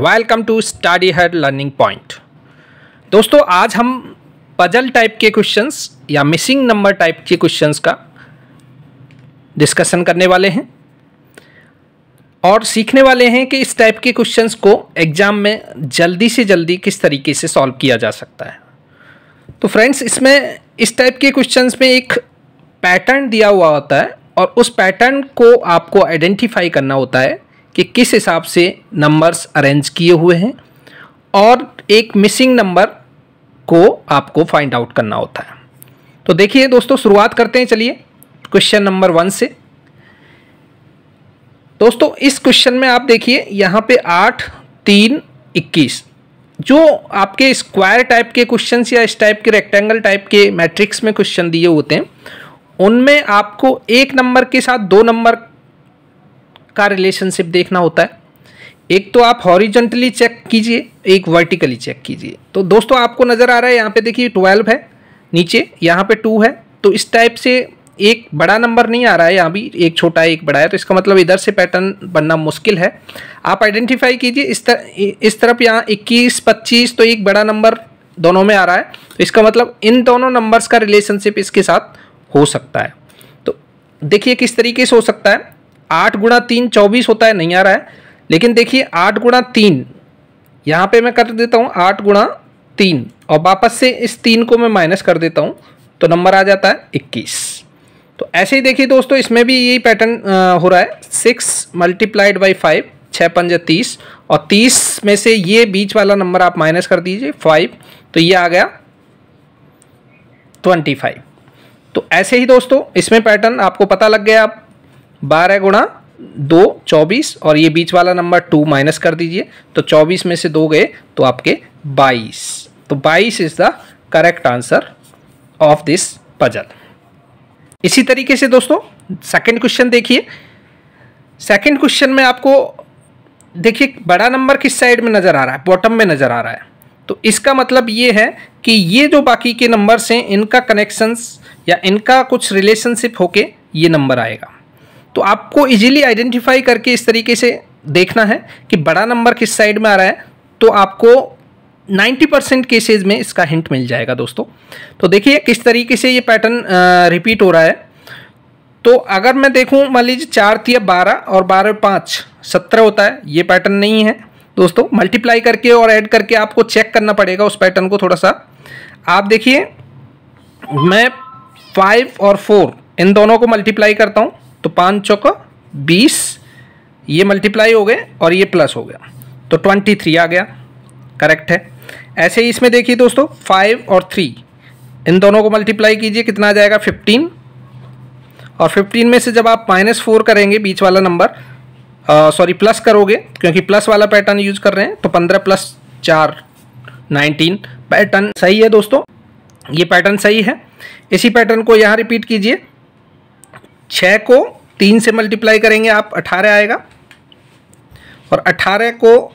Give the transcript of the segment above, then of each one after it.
Welcome to study her learning point. दोस्तों, आज हम पजल टाइप के क्वेश्चंस या मिसिंग नंबर टाइप के क्वेश्चंस का डिस्कशन करने वाले हैं। और सीखने वाले हैं कि इस टाइप के क्वेश्चंस को एग्ज़ाम में जल्दी से जल्दी किस तरीके से सॉल्व किया जा सकता है। तो फ्रेंड्स इसमें इस टाइप के क्वेश्चंस में एक पैटर्न दिया हुआ होता है और उस पैटर्न को आपको आइडेंटिफाई करना होता है। कि किस हिसाब से नंबर्स अरेंज किए हुए हैं और एक मिसिंग नंबर को आपको फाइंड आउट करना होता है। तो देखिए दोस्तों, शुरुआत करते हैं, चलिए क्वेश्चन नंबर वन से। दोस्तों, इस क्वेश्चन में आप देखिए, यहाँ पे आठ, तीन, इक्कीस। जो आपके स्क्वायर टाइप के क्वेश्चन या इस टाइप के रेक्टेंगल टाइप के मैट्रिक्स में क्वेश्चन दिए होते हैं, उनमें आपको एक नंबर के साथ दो नंबर का रिलेशनशिप देखना होता है। एक तो आप हॉरिजेंटली चेक कीजिए, एक वर्टिकली चेक कीजिए। तो दोस्तों, आपको नज़र आ रहा है, यहाँ पे देखिए ट्वेल्व है, नीचे, यहाँ पे टू है। तो इस टाइप से एक बड़ा नंबर नहीं आ रहा है, यहाँ भी एक छोटा है एक बड़ा है। तो इसका मतलब इधर से पैटर्न बनना मुश्किल है। आप आइडेंटिफाई कीजिए, इस तरह इस तरफ़ यहाँ इक्कीस, पच्चीस तो एक बड़ा नंबर दोनों में आ रहा है। तो इसका मतलब इन दोनों नंबर्स का रिलेशनशिप इसके साथ हो सकता है। तो देखिए, किस तरीके से हो सकता है। आठ गुणा तीन चौबीस होता है, नहीं आ रहा है। लेकिन देखिए, आठ गुणा तीन, यहाँ पे मैं कर देता हूँ आठ गुणा तीन, और वापस से इस तीन को मैं माइनस कर देता हूँ तो नंबर आ जाता है इक्कीस। तो ऐसे ही देखिए दोस्तों, इसमें भी यही पैटर्न हो रहा है। सिक्स मल्टीप्लाइड बाई फाइव छः पंज तीस, और तीस में से ये बीच वाला नंबर आप माइनस कर दीजिए फाइव तो ये आ गया ट्वेंटी फाइव तो ऐसे ही दोस्तों, इसमें पैटर्न आपको पता लग गया आप बारह गुणा दो, चौबीस, और ये बीच वाला नंबर टू माइनस कर दीजिए। तो चौबीस में से दो गए तो आपके बाईस। तो बाईस is the correct answer of this puzzle इसी तरीके से दोस्तों सेकंड क्वेश्चन देखिए। सेकंड क्वेश्चन में आपको, देखिए, बड़ा नंबर किस साइड में नज़र आ रहा है? बॉटम में नज़र आ रहा है। तो इसका मतलब ये है कि ये जो बाकी के नंबर्स हैं, इनका कनेक्शंस या इनका कुछ रिलेशनशिप होके ये नंबर आएगा। तो आपको इजीली आइडेंटिफाई करके इस तरीके से देखना है कि बड़ा नंबर किस साइड में आ रहा है तो आपको 90 परसेंट केसेज में इसका हिंट मिल जाएगा दोस्तों। तो देखिए किस तरीके से ये पैटर्न रिपीट हो रहा है। तो अगर मैं देखूँ, मान लीजिए चार तिया बारह और बारह पाँच, सत्रह होता है, ये पैटर्न नहीं है। दोस्तों मल्टीप्लाई करके और ऐड करके आपको चेक करना पड़ेगा उस पैटर्न को थोड़ा सा। आप देखिए, मैं फाइव और फोर इन दोनों को मल्टीप्लाई करता हूँ। तो पाँच चौका, बीस, ये मल्टीप्लाई हो गए और ये प्लस हो गया। तो ट्वेंटी थ्री आ गया। करेक्ट है। ऐसे ही इसमें देखिए दोस्तों फाइव और थ्री इन दोनों को मल्टीप्लाई कीजिए, कितना आ जाएगा? फिफ्टीन और फिफ्टीन में से जब आप माइनस फोर करेंगे, बीच वाला नंबर सॉरी प्लस करोगे, क्योंकि प्लस वाला पैटर्न यूज़ कर रहे हैं तो पंद्रह प्लस चार नाइनटीन पैटर्न सही है दोस्तों। ये पैटर्न सही है। इसी पैटर्न को यहाँ रिपीट कीजिए। छः को तीन से मल्टीप्लाई करेंगे आप, अठारह आएगा। और अठारह को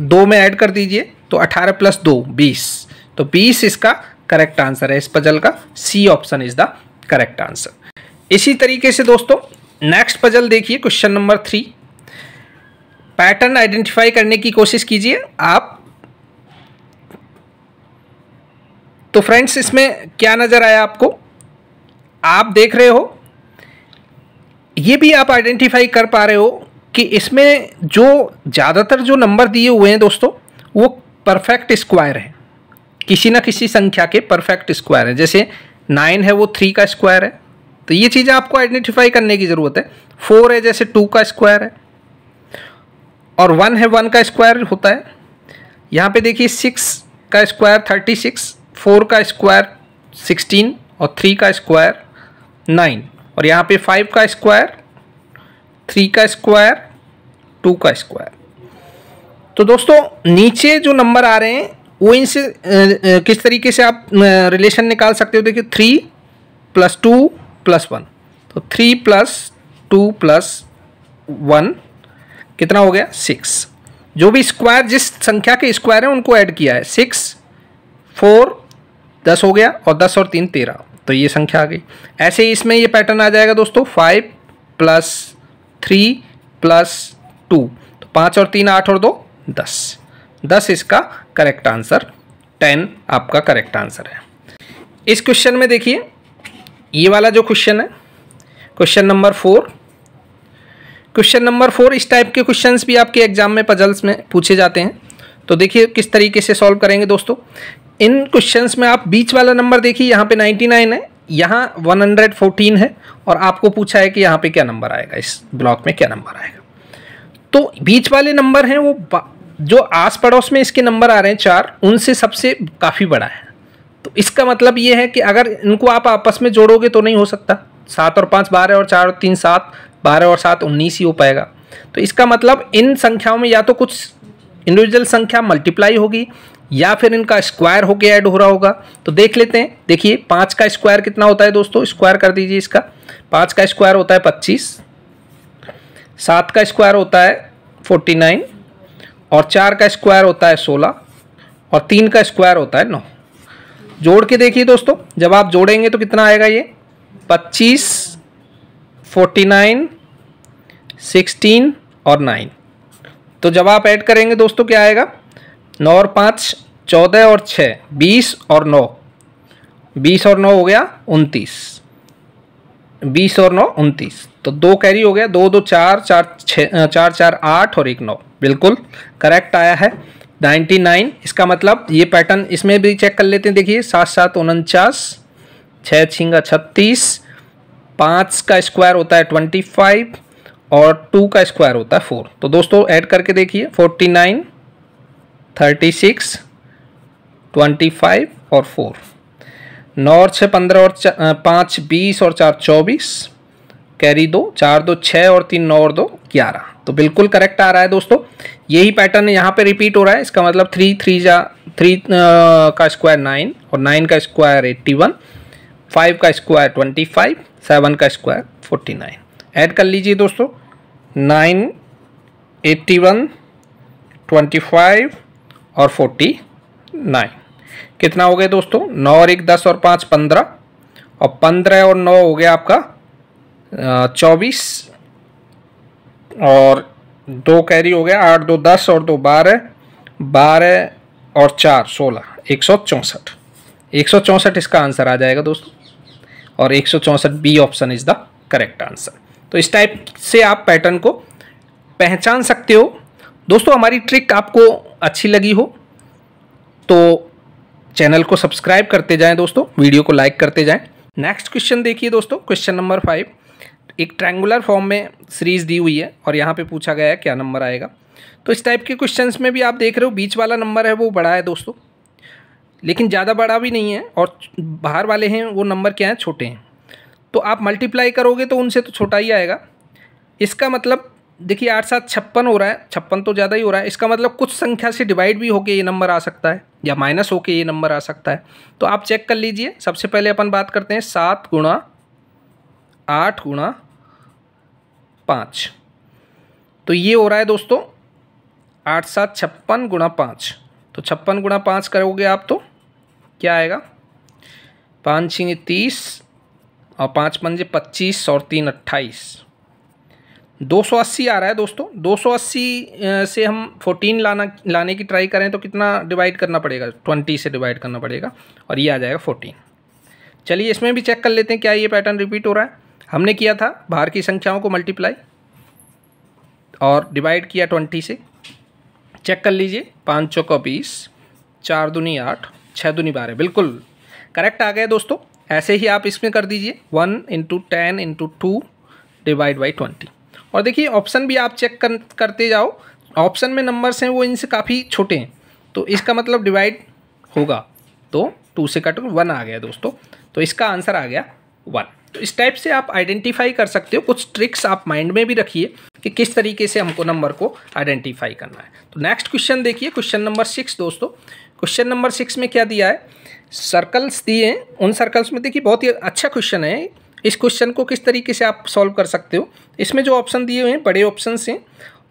दो में ऐड कर दीजिए तो अठारह प्लस दो, बीस। तो बीस इसका करेक्ट आंसर है, इस पजल का C option is the correct answer इसी तरीके से दोस्तों नेक्स्ट पजल देखिए question number three pattern identify करने की कोशिश कीजिए आप। तो फ्रेंड्स इसमें क्या नज़र आया आपको? आप देख रहे हो ये भी आप आइडेंटिफाई कर पा रहे हो कि इसमें जो ज़्यादातर जो नंबर दिए हुए हैं दोस्तों, वो परफेक्ट स्क्वायर है। किसी ना किसी संख्या के परफेक्ट स्क्वायर है। जैसे नाइन है, वो थ्री का स्क्वायर है। तो ये चीज़ें आपको आइडेंटिफाई करने की ज़रूरत है। फोर है, जैसे टू का स्क्वायर है। और वन है वन का स्क्वायर होता है। यहाँ पे देखिए सिक्स का स्क्वायर थर्टी सिक्स फोर का स्क्वायर सिक्सटीन और थ्री का स्क्वायर नाइन और यहाँ पे फाइव का स्क्वायर थ्री का स्क्वायर टू का स्क्वायर तो दोस्तों, नीचे जो नंबर आ रहे हैं, वो इनसे किस तरीके से आप रिलेशन निकाल सकते हो? देखिए three plus two plus one तो three plus two plus one कितना हो गया? सिक्स जो भी स्क्वायर जिस संख्या के स्क्वायर हैं, उनको ऐड किया है। सिक्स फोर दस हो गया और दस और तीन तेरह। तो ये संख्या आ गई। ऐसे ही इसमें ये पैटर्न आ जाएगा दोस्तों five plus three plus two तो पाँच और तीन, आठ और दो, दस। दस इसका करेक्ट आंसर टेन आपका करेक्ट आंसर है। इस क्वेश्चन में देखिए, ये वाला जो क्वेश्चन है question number four question number four इस टाइप के क्वेश्चंस भी आपके एग्ज़ाम में पजल्स में पूछे जाते हैं। तो देखिए किस तरीके से सॉल्व करेंगे दोस्तों। इन क्वेश्चंस में आप बीच वाला नंबर देखिए, यहाँ पे 99 है, यहाँ 114 है, और आपको पूछा है कि यहाँ पे क्या नंबर आएगा, इस ब्लॉक में क्या नंबर आएगा। तो बीच वाले नंबर हैं वो जो आस पड़ोस में इसके नंबर आ रहे हैं चार, उनसे सबसे काफ़ी बड़ा है। तो इसका मतलब ये है कि अगर इनको आप आपस में जोड़ोगे तो नहीं हो सकता। सात और पाँच बारह और चार और तीन सात, बारह और सात उन्नीस ही हो पाएगा। तो इसका मतलब इन संख्याओं में या तो कुछ इंडिविजुअल संख्या मल्टीप्लाई होगी या फिर इनका स्क्वायर होके ऐड हो रहा होगा तो देख लेते हैं। देखिए, पाँच का स्क्वायर कितना होता है दोस्तों? स्क्वायर कर दीजिए इसका। पाँच का स्क्वायर होता है पच्चीस। सात का स्क्वायर होता है फोर्टी नाइन। और चार का स्क्वायर होता है सोलह। और तीन का स्क्वायर होता है नौ। जोड़ के देखिए दोस्तों, जब आप जोड़ेंगे तो कितना आएगा ये? पच्चीस, फोर्टी नाइन, सिक्सटीन और नाइन। तो जब आप ऐड करेंगे दोस्तों, क्या आएगा? नौ और पाँच, चौदह और छः बीस और नौ। बीस और नौ हो गया उनतीस। बीस और नौ, उनतीस। तो दो कैरी हो गया, दो दो, चार चार छः चार चार, आठ और एक नौ। बिल्कुल करेक्ट आया है। नाइन्टी नाइन इसका मतलब ये पैटर्न इसमें भी चेक कर लेते हैं, देखिए, सात सात, उनचास छः छिंगा, छत्तीस, पाँच का स्क्वायर होता है ट्वेंटी फाइव और टू का स्क्वायर होता है फोर तो दोस्तों ऐड करके देखिए forty nine thirty six twenty five और फोर नौ और छः पंद्रह और पाँच, बीस और चार, चौबीस. कैरी दो, चार दो छः और तीन, नौ और दो, ग्यारह. तो बिल्कुल करेक्ट आ रहा है दोस्तों. यही पैटर्न यहाँ पे रिपीट हो रहा है. इसका मतलब थ्री थ्री जा थ्री का स्क्वायर नाइन और नाइन का स्क्वायर एट्टी वन फाइव का स्क्वायर ट्वेंटी फाइव सेवन का स्क्वायर फोर्टी नाइन ऐड कर लीजिए दोस्तों. Nine eighty one twenty five और फोर्टी नाइन। कितना हो गया दोस्तों? नौ और एक, दस और पाँच, पंद्रह। और पंद्रह और नौ हो गया आपका चौबीस। और दो कैरी हो गया, आठ, दो, दस और दो, बारह। बारह और चार, सोलह। एक सौ चौंसठ। एक सौ चौंसठ इसका आंसर आ जाएगा दोस्तों। और एक सौ चौंसठ B option is the correct answer. तो इस टाइप से आप पैटर्न को पहचान सकते हो। दोस्तों, हमारी ट्रिक आपको अच्छी लगी हो तो चैनल को सब्सक्राइब करते जाएँ दोस्तों वीडियो को लाइक करते जाएँ। नेक्स्ट क्वेश्चन देखिए दोस्तों क्वेश्चन नंबर फाइव एक ट्रैंगुलर फॉर्म में सीरीज़ दी हुई है और यहाँ पे पूछा गया है क्या नंबर आएगा। तो इस टाइप के क्वेश्चंस में भी आप देख रहे हो, बीच वाला नंबर है, वो बड़ा है दोस्तों। लेकिन ज़्यादा बड़ा भी नहीं है और बाहर वाले हैं, वो नंबर क्या हैं, छोटे हैं। तो आप मल्टीप्लाई करोगे तो उनसे तो छोटा ही आएगा। इसका मतलब देखिए, आठ सात छप्पन हो रहा है। छप्पन तो ज़्यादा ही हो रहा है। इसका मतलब कुछ संख्या से डिवाइड भी होके ये नंबर आ सकता है, या माइनस होके ये नंबर आ सकता है। तो आप चेक कर लीजिए। सबसे पहले अपन बात करते हैं सात गुणा आठ गुणा पाँच। तो ये हो रहा है दोस्तों, आठ सात छप्पन गुणा पाँच। तो छप्पन गुणा पाँच करोगे आप तो क्या आएगा? पाँच छिंगे तीस और पाँच पंजे पच्चीस और तीन अट्ठाईस। दो सौ अस्सी आ रहा है दोस्तों। दो सौ अस्सी से हम फोर्टीन लाना, लाने की ट्राई करें तो कितना डिवाइड करना पड़ेगा? ट्वेंटी से डिवाइड करना पड़ेगा और ये आ जाएगा फोर्टीन चलिए इसमें भी चेक कर लेते हैं क्या ये पैटर्न रिपीट हो रहा है। हमने किया था, बाहर की संख्याओं को मल्टीप्लाई और डिवाइड किया ट्वेंटी से। चेक कर लीजिए, पाँच चौका बीस, चार दुनी आठ छः दुनी बारह। बिल्कुल करेक्ट आ गया दोस्तों। ऐसे ही आप इसमें कर दीजिए। One into ten into two divide by twenty और देखिए ऑप्शन भी आप चेक कर, करते जाओ। ऑप्शन में नंबर्स हैं, वो इनसे काफ़ी छोटे हैं। तो इसका मतलब डिवाइड होगा। तो टू से कट वन आ गया दोस्तों। तो इसका आंसर आ गया वन तो इस टाइप से आप आइडेंटिफाई कर सकते हो। कुछ ट्रिक्स आप माइंड में भी रखिए कि किस तरीके से हमको नंबर को आइडेंटिफाई करना है। तो नेक्स्ट क्वेश्चन देखिए क्वेश्चन नंबर सिक्स दोस्तों। क्वेश्चन नंबर सिक्स में क्या दिया है? सर्कल्स दिए हैं। उन सर्कल्स में देखिए, बहुत ही अच्छा क्वेश्चन है। इस क्वेश्चन को किस तरीके से आप सॉल्व कर सकते हो? इसमें जो ऑप्शन दिए हुए हैं, बड़े ऑप्शन हैं,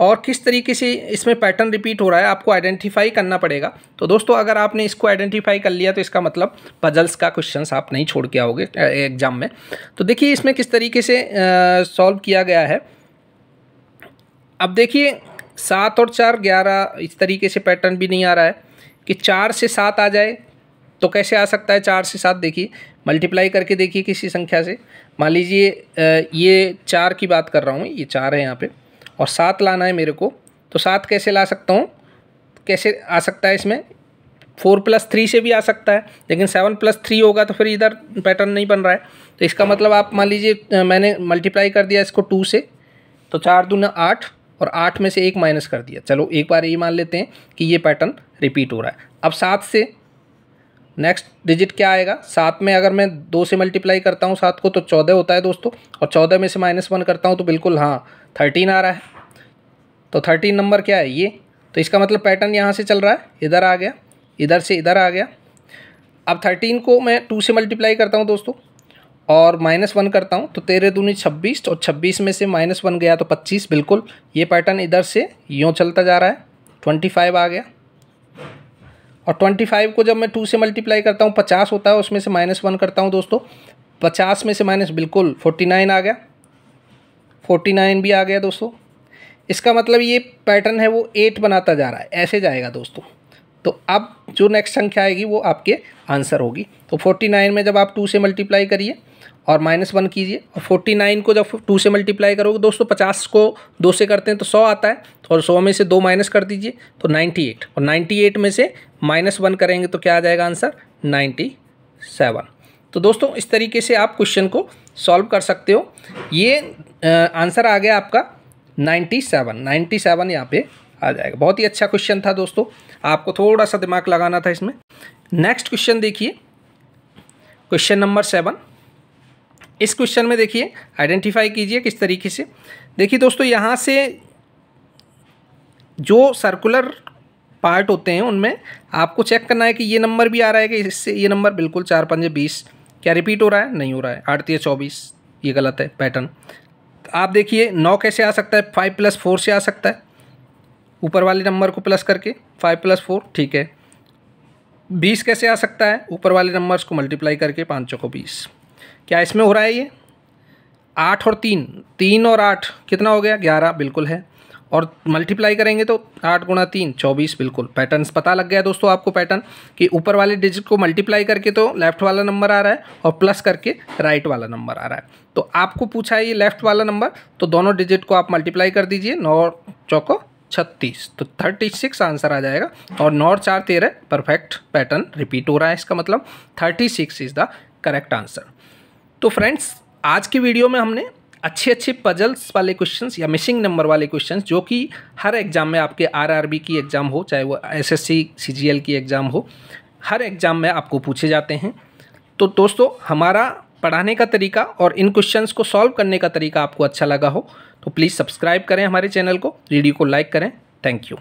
और किस तरीके से इसमें पैटर्न रिपीट हो रहा है, आपको आइडेंटिफाई करना पड़ेगा। तो दोस्तों, अगर आपने इसको आइडेंटिफाई कर लिया तो इसका मतलब पजल्स का क्वेश्चंस आप नहीं छोड़ के आओगे एग्ज़ाम में। तो देखिए, इसमें किस तरीके से सॉल्व किया गया है। अब देखिए, सात और चार ग्यारह, इस तरीके से पैटर्न भी नहीं आ रहा है कि चार से सात आ जाए तो कैसे आ सकता है चार से सात? देखिए मल्टीप्लाई करके देखिए किसी संख्या से। मान लीजिए ये चार की बात कर रहा हूँ ये चार है यहाँ पे। और सात लाना है मेरे को तो सात कैसे ला सकता हूँ? कैसे आ सकता है इसमें? फोर प्लस थ्री से भी आ सकता है, लेकिन सेवन प्लस थ्री होगा तो फिर इधर पैटर्न नहीं बन रहा है। तो इसका मतलब आप मान लीजिए मैंने मल्टीप्लाई कर दिया इसको टू से तो चार दूना आठ, और आठ में से एक माइनस कर दिया। चलो, एक बार ये मान लेते हैं कि ये पैटर्न रिपीट हो रहा है। अब सात से नेक्स्ट डिजिट क्या आएगा? सात में अगर मैं दो से मल्टीप्लाई करता हूँ सात को तो चौदह होता है दोस्तों। और चौदह में से माइनस वन करता हूँ तो बिल्कुल हाँ थर्टीन आ रहा है। तो थर्टीन नंबर क्या है? ये। तो इसका मतलब पैटर्न यहाँ से चल रहा है। इधर आ गया। इधर से इधर आ गया। अब थर्टीन को मैं टू से मल्टीप्लाई करता हूँ दोस्तों। और माइनस वन करता हूँ तो तेरह दूनी छब्बीस और छब्बीस में से माइनस वन गया तो पच्चीस, बिल्कुल। ये पैटर्न इधर से यूँ चलता जा रहा है। ट्वेंटी फाइव आ गया। और ट्वेंटी फाइव को जब मैं टू से मल्टीप्लाई करता हूँ, पचास होता है, उसमें से माइनस वन करता हूँ दोस्तों। पचास में से माइनस बिल्कुल फोर्टी नाइन आ गया। फोर्टी नाइन भी आ गया दोस्तों। इसका मतलब ये पैटर्न है, वो एट बनाता जा रहा है। ऐसे जाएगा दोस्तों। तो अब जो नेक्स्ट संख्या आएगी, वो आपके आंसर होगी। तो फोर्टी नाइन में जब आप टू से मल्टीप्लाई करिए और माइनस वन कीजिए। और फोर्टी नाइन को जब टू से मल्टीप्लाई करोगे, दोस्तों पचास को दो से करते हैं तो सौ आता है। और सौ में से दो माइनस कर दीजिए तो नाइन्टी एट और नाइन्टी एट में से माइनस वन करेंगे तो क्या आ जाएगा आंसर नाइन्टी सेवन तो दोस्तों इस तरीके से आप क्वेश्चन को सॉल्व कर सकते हो। ये आंसर आ गया आपका नाइन्टी सेवन नाइन्टी सेवन यहाँ पे आ जाएगा। बहुत ही अच्छा क्वेश्चन था दोस्तों। आपको थोड़ा सा दिमाग लगाना था इसमें। नेक्स्ट क्वेश्चन देखिए। क्वेश्चन नंबर सेवन इस क्वेश्चन में देखिए आइडेंटिफाई कीजिए किस तरीके से। देखिए दोस्तों, यहाँ से जो सर्कुलर पार्ट होते हैं, उनमें आपको चेक करना है कि ये नंबर भी आ रहा है कि इससे ये नंबर बिल्कुल चार पंजे बीस, क्या रिपीट हो रहा है? नहीं हो रहा है। आड़तीय चौबीस, ये गलत है पैटर्न आप देखिए, नौ कैसे आ सकता है? फाइव प्लस फोर से आ सकता है। ऊपर वाले नंबर को प्लस करके फाइव प्लस फोर ठीक है। बीस कैसे आ सकता है? ऊपर वाले नंबर्स को मल्टीप्लाई करके पाँच को बीस। क्या इसमें हो रहा है ये? आठ और तीन। तीन और आठ। कितना हो गया? ग्यारह, बिल्कुल है। और मल्टीप्लाई करेंगे तो आठ गुणा तीन, चौबीस, बिल्कुल। पैटर्न्स पता लग गया दोस्तों आपको पैटर्न कि ऊपर वाले डिजिट को मल्टीप्लाई करके तो लेफ़्ट वाला नंबर आ रहा है और प्लस करके राइट वाला नंबर आ रहा है। तो आपको पूछा है ये लेफ़्ट वाला नंबर तो दोनों डिजिट को आप मल्टीप्लाई कर दीजिए। नौ चौको छत्तीस। तो थर्टी सिक्स आंसर आ जाएगा। और नौ चार तेरह परफेक्ट पैटर्न रिपीट हो रहा है इसका मतलब। Thirty six is the correct answer तो फ्रेंड्स आज की वीडियो में हमने अच्छे अच्छे पजल्स वाले क्वेश्चंस या मिसिंग नंबर वाले क्वेश्चंस जो कि हर एग्ज़ाम में आपके आरआरबी की एग्ज़ाम हो, चाहे वो एसएससी सीजीएल की एग्ज़ाम हो, हर एग्ज़ाम में आपको पूछे जाते हैं। तो दोस्तों, हमारा पढ़ाने का तरीका और इन क्वेश्चंस को सॉल्व करने का तरीका आपको अच्छा लगा हो तो प्लीज़ सब्सक्राइब करें हमारे चैनल को वीडियो को लाइक करें। Thank you